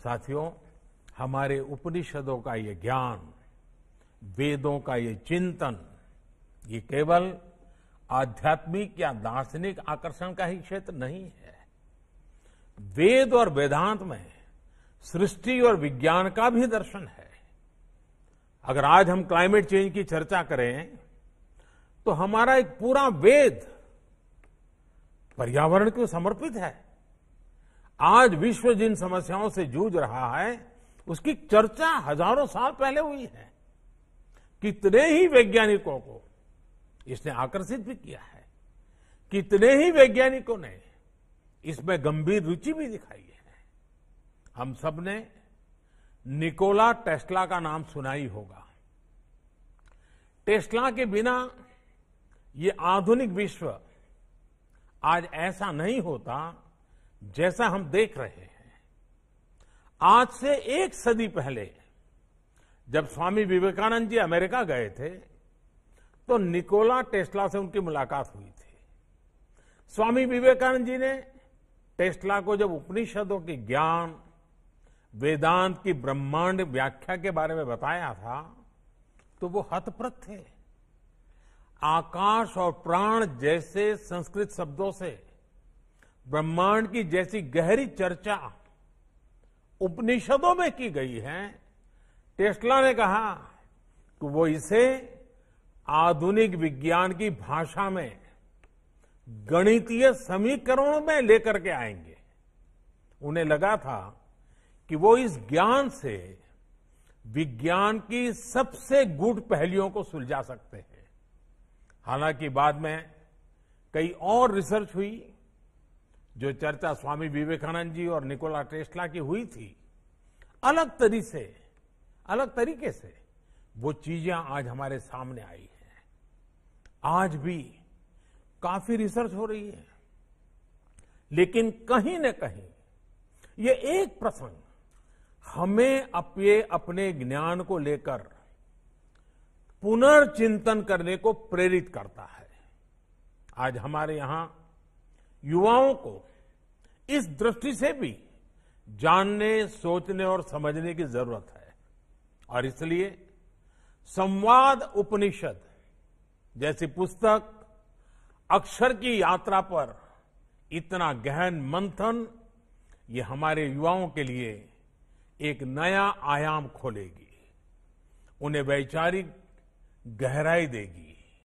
साथियों, हमारे उपनिषदों का ये ज्ञान, वेदों का ये चिंतन, ये केवल आध्यात्मिक या दार्शनिक आकर्षण का ही क्षेत्र नहीं है। वेद और वेदांत में सृष्टि और विज्ञान का भी दर्शन है। अगर आज हम क्लाइमेट चेंज की चर्चा करें तो हमारा एक पूरा वेद पर्यावरण को समर्पित है। आज विश्व जिन समस्याओं से जूझ रहा है, उसकी चर्चा हज़ारों साल पहले हुई है। कितने ही वैज्ञानिकों को, इसने आकर्षित भी किया है, कितने ही वैज्ञानिकों ने इसमें गंभीर रुचि भी दिखाई है। हम सबने निकोला टेस्ला का नाम सुना ही होगा। टेस्ला के बिना ये आधुनिक विश्व आज ऐसा नहीं होता जैसा हम देख रहे हैं। आज से एक सदी पहले, जब स्वामी विवेकानंद जी अमेरिका गए थे तो निकोला टेस्ला से उनकी मुलाकात हुई थी। स्वामी विवेकानंद जी ने टेस्ला को जब उपनिषदों के ज्ञान, वेदांत की ब्रह्मांड व्याख्या के बारे में बताया था तो वो हतप्रत थे। आकाश और प्राण जैसे संस्कृत शब्दों से ब्रह्मांड की जैसी गहरी चर्चा उपनिषदों में की गई है। टेस्ला ने कहा कि वो इसे आधुनिक विज्ञान की भाषा में गणितीय समीकरणों में लेकर के आएँगे। उन्हें लगा था कि वो इस ज्ञान से विज्ञान की सबसे गुड पहलियों को सुलझा सकते हैं। हालाँकि बाद में कई और रिसर्च हुई। जो चर्चा स्वामी विवेकानंद जी और निकोला टेस्ला की हुई थी, अलग तरीके से अलग तरीके से वो चीज़ें आज हमारे सामने आई हैं। आज भी काफ़ी रिसर्च हो रही है। लेकिन कहीं न कहीं ये एक प्रसंग हमें अपने अपने ज्ञान को लेकर पुनर्चिंतन करने को प्रेरित करता है। आज हमारे यहाँ युवाओं को इस दृष्टि से भी जानने, सोचने और समझने की ज़रूरत है। और इसलिए संवाद उपनिषद जैसी पुस्तक अक्षर की यात्रा पर इतना गहन मंथन ये हमारे युवाओं के लिए एक नया आयाम खोलेगी। उन्हें वैचारिक गहराई देगी।